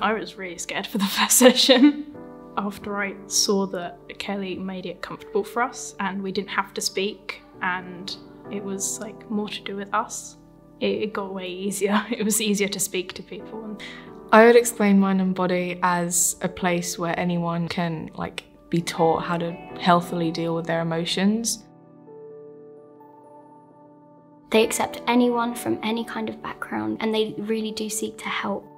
I was really scared for the first session. After I saw that Kelly made it comfortable for us and we didn't have to speak and it was like more to do with us, it, got way easier. It was easier to speak to people. I would explain Mind and Body as a place where anyone can like be taught how to healthily deal with their emotions. They accept anyone from any kind of background and they really do seek to help.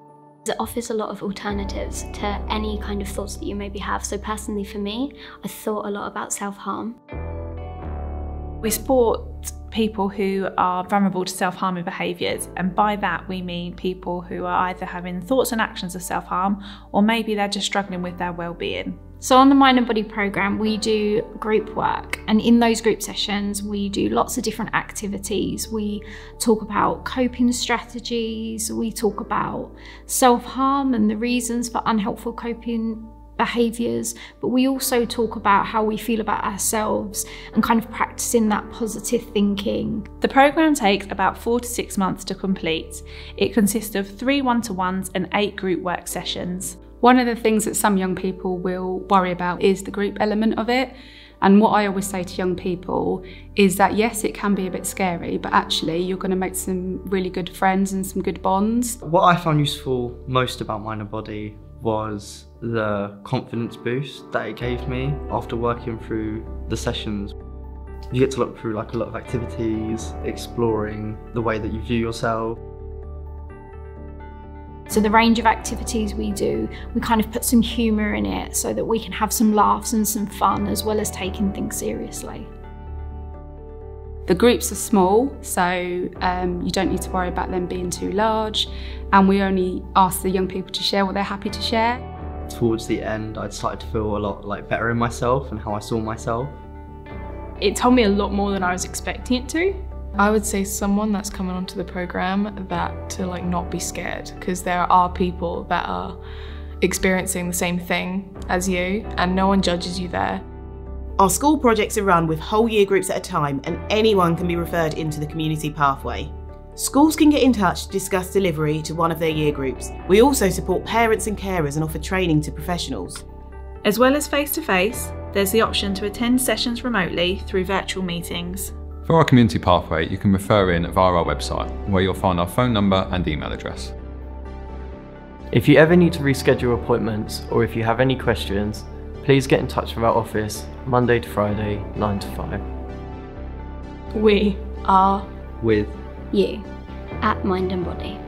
It offers a lot of alternatives to any kind of thoughts that you maybe have. So personally for me, I thought a lot about self-harm. We support people who are vulnerable to self-harming behaviours and by that we mean people who are either having thoughts and actions of self-harm or maybe they're just struggling with their well-being. So on the Mind and Body program, we do group work, and in those group sessions, we do lots of different activities. We talk about coping strategies, we talk about self-harm and the reasons for unhelpful coping behaviours, but we also talk about how we feel about ourselves and kind of practicing that positive thinking. The programme takes about four to six months to complete. It consists of three one to ones and eight group work sessions. One of the things that some young people will worry about is the group element of it. And what I always say to young people is that yes, it can be a bit scary, but actually you're going to make some really good friends and some good bonds. What I found useful most about Mind and Body was the confidence boost that it gave me after working through the sessions. You get to look through like a lot of activities, exploring the way that you view yourself. So the range of activities we do, we kind of put some humour in it so that we can have some laughs and some fun as well as taking things seriously. The groups are small, so um, you don't need to worry about them being too large, and we only ask the young people to share what they're happy to share. Towards the end, I'd started to feel a lot like better in myself and how I saw myself. It told me a lot more than I was expecting it to. I would say someone that's coming onto the program that to like not be scared because there are people that are experiencing the same thing as you and no one judges you there. Our school projects are run with whole year groups at a time and anyone can be referred into the community pathway. Schools can get in touch to discuss delivery to one of their year groups. We also support parents and carers and offer training to professionals. As well as face to face, there's the option to attend sessions remotely through virtual meetings. For our community pathway, you can refer in via our website, where you'll find our phone number and email address. If you ever need to reschedule appointments or if you have any questions, please get in touch with our office Monday to Friday, 9 to 5. We are with you at Mind and Body.